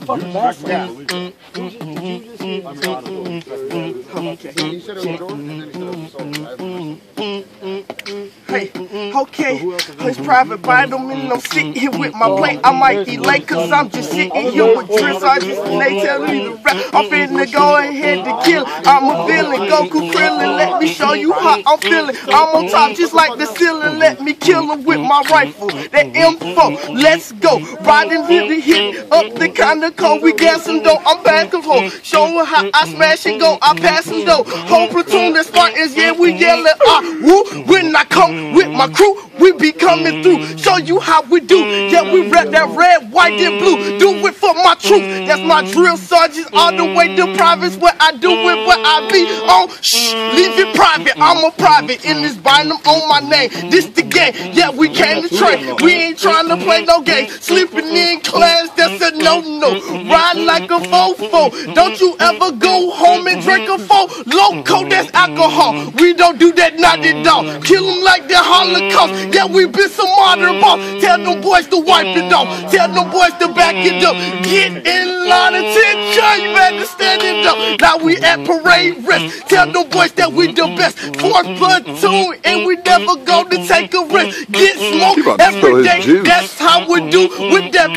fucking mm-hmm. mask Yeah. on. Mm-hmm. Mm-hmm. He said it was a door, and then he said it was a soul. Hey, okay, it's private, but I don't mean I'm sitting here with my plate. I might be late cause I'm just sitting here with drinks. I just, and they tell me to rap. I'm finna go ahead to kill. I'm a villain, Goku Krillin. Let me show you how I'm feeling. I'm on top just like the ceiling. Let me kill him with my rifle. That M4, let's go. Riding to the hit, up the kind of code. We gassing though, I'm back and forth. Showing how I smash and go. I pass them though. Whole platoon that's Spartans, yeah, we yelling. Ah, woo. When I come with my crew, we be coming through. Show you how we do. Yeah, we rap that red, white, and blue. Do it for my troop. That's my drill sergeants all the way to privates. Where I do it, where I be on. Shh, leave it private. I'm a private in this bind them on my name. This the game. Yeah, we came to train. We ain't trying to play no games. Sleeping in class, that's a no no. Ride like a fofo. Don't you ever go home and drink a fo loco. That's alcohol. We don't do that, not at all. Kill them like the Holocaust. Yeah, we been some modern boss. Tell them boys to wipe it off. Tell them boys to back it up. Get in line, attention. You better stand it up. Now we at parade rest. Tell them boys that we the best. Fourth platoon, and we never go to take a rest. Get He smoke about to every day. That's how we do with that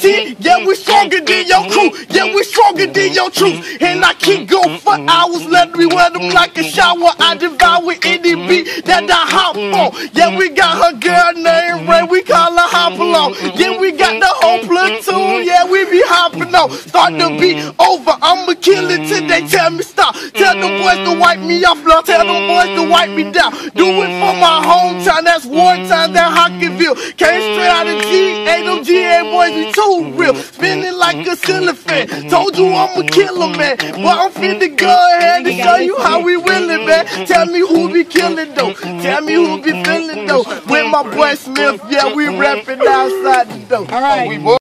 PRT. Yeah, we stronger than your crew. Yeah, we stronger than your troops. And I keep going for hours. Let me wear them like a shower. I devour any beat that I hop on. Yeah, we got her girl named Ray. We call her Hopalong. Yeah, we got the whole platoon. Yeah, we be hopping on. Start the beat over. I'ma kill it till they tell me stop. Tell them boys to wipe me off. Lord. Tell them boys to wipe me down. Do it for my hometown. That's wartime. That Hockeyville. Came straight out of G. Ain't GA boys. We too mm-hmm. real. Spinning like a cellophane. Told you I'm a killer, mm-hmm. man. But I'm finna go ahead and show you how we willing, man. Mm-hmm. Tell me who be killing though. Tell me who be feeling though. With my boy Smith, yeah, we rapping outside the door. All right. Oh,